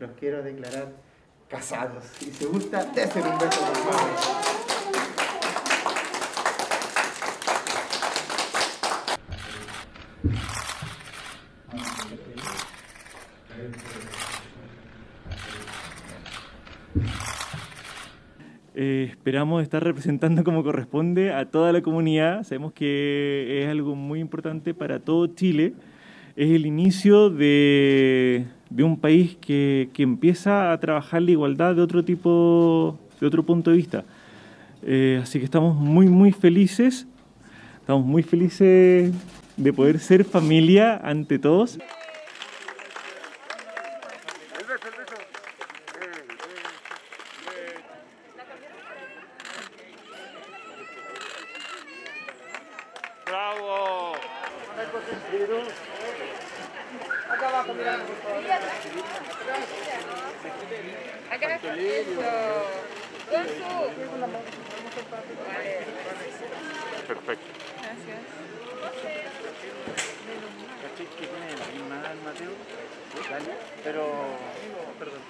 los quiero declarar casados. Y si gusta, desen un beso, por favor. Eh, esperamos estar representando como corresponde a toda la comunidad. Sabemos que es algo muy importante para todo Chile. Es el inicio de, de un país que, que empieza a trabajar la igualdad de otro tipo, de otro punto de vista. Eh, así que estamos muy, muy felices. Estamos muy felices de poder ser familia ante todos. ¡Bravo! Perfecto. gracias. Pero... Perdón.